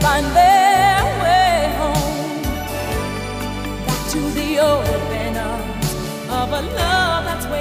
find their way home back to the open arms of a love that's.